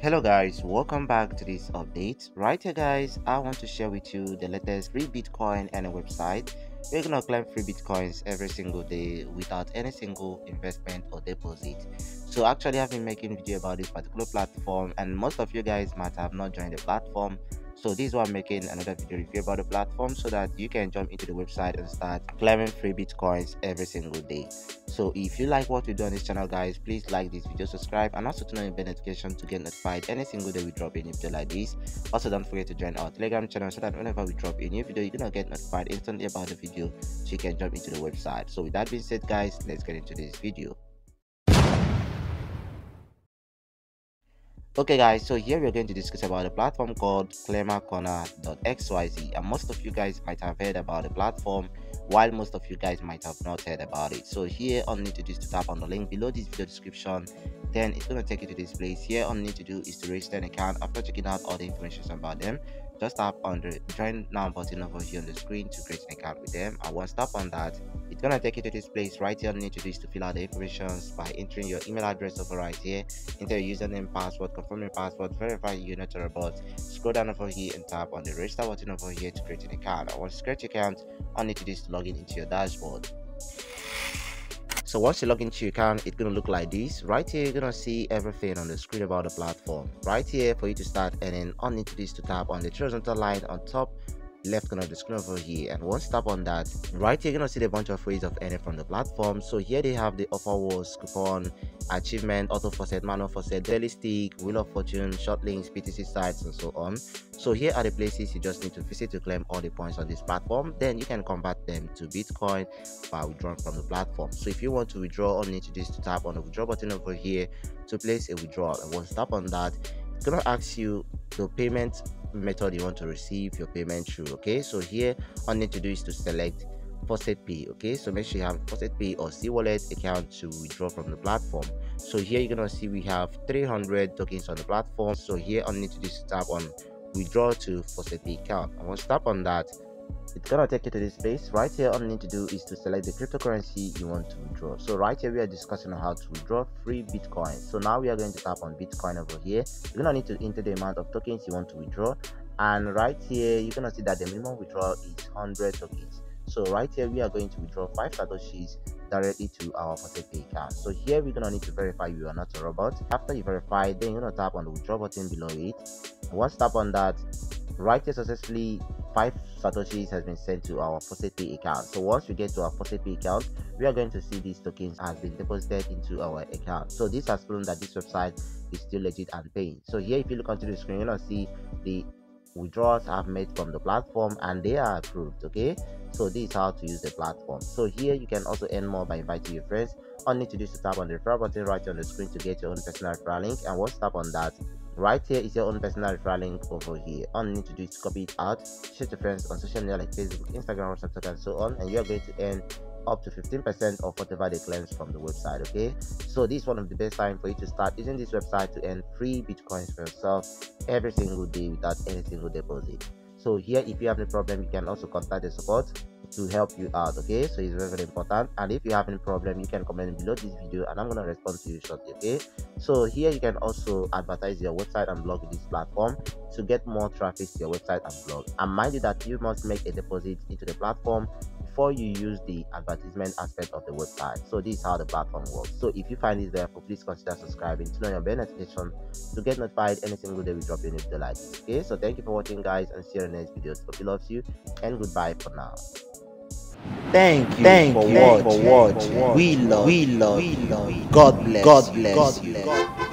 hello guys. Welcome back to this update. Right here guys i want to share with you the latest free bitcoin and a website. We're gonna claim free bitcoins every single day without any single investment or deposit. So actually i've been making video about this particular platform and most of you guys might have not joined the platform so this is why i'm making another video review about the platform so that you can jump into the website and start claiming free bitcoins every single day. So if you like what we do on this channel guys please like this video subscribe and also turn on the notification to get notified any single day we drop a new video like this. Also don't forget to join our telegram channel so that whenever we drop a new video you're gonna get notified instantly about the video. So you can jump into the website. So with that being said guys let's get into this video okay guys so here we're going to discuss about a platform called claimercorner.xyz and most of you guys might have heard about the platform while most of you guys might have not heard about it. So here all you need to do is to tap on the link below this video description. Then it's going to take you to this place. Here all you need to do is to register an account after checking out all the information about them just tap on the join now button over here on the screen to create an account with them. And once tap on that it's gonna take you to this place right here you need to do is to fill out the information by entering your email address over right here. Enter your username password confirm your password verify your unit or robot scroll down over here and tap on the register button over here to create an account. And once you create your account all you need to do is to log in into your dashboard so once you log into your account it's to look like this. Right here you're to see everything on the screen about the platform. Right here for you to start earning all you need to to tap on the horizontal line on top left corner of the screen over here. And once tap on that right here you're gonna see a bunch of ways of earning from the platform. So here they have the offer walls coupon achievement auto faucet manual faucet daily stick wheel of fortune short links btc sites and so on. So here are the places you just need to visit to claim all the points on this platform. Then you can convert them to bitcoin by withdrawing from the platform. So if you want to withdraw all you need to do is to tap on the withdraw button over here to place a withdrawal. And once tap on that it's gonna ask you the payment method you want to receive your payment through okay? So here all you need to do is to select faucet pay okay? So make sure you have faucet pay or c wallet account to withdraw from the platform. So here you're gonna see we have 300 tokens on the platform. So here all you need to do is tap on withdraw to faucet pay account. And once tap on that it's gonna take you to this page right here all you need to do is to select the cryptocurrency you want to withdraw so right here we are discussing on how to withdraw free bitcoin so now we are going to tap on bitcoin over here you're gonna need to enter the amount of tokens you want to withdraw and right here you're gonna see that the minimum withdrawal is 100 tokens so right here we are going to withdraw five satoshis directly to our Pay account. So here we're gonna need to verify you are not a robot. After you verify, then you're gonna tap on the withdraw button below it. Once tap on that, right here successfully 5 satoshis has been sent to our faucet pay account. So once we get to our faucet pay account we are going to see these tokens has been deposited into our account. So this has proven that this website is still legit and paying. So here if you look onto the screen gonna see the withdrawals have made from the platform and they are approved okay? So this is how to use the platform. So here you can also earn more by inviting your friends. All you need to do is to tap on the referral button right on the screen to get your own personal referral link. And once tap on that right here is your own personal referral link over here. All you need to do is copy it out share to friends on social media like facebook instagram whatsapp and so on and you are going to earn up to 15% of whatever they cleanse from the website okay? So this is one of the best time for you to start using this website to earn free bitcoins for yourself every single day without any single deposit so here if you have any problem you can also contact the support to help you out okay? So it's very very important. And if you have any problem you can comment below this video and i'm to respond to you shortly okay? So here you can also advertise your website and blog this platform to get more traffic to your website and blog. And mind you that you must make a deposit into the platform before you use the advertisement aspect of the website so this is how the platform works so if you find this helpful, please consider subscribing to know your bell notification to get notified any single day we drop a new video like this okay so thank you for watching guys and see you in the next video hope you loves you and goodbye for now Thank you, Thank for, you watching. for watching. We love, We love we love. you. God bless, God bless God you. bless.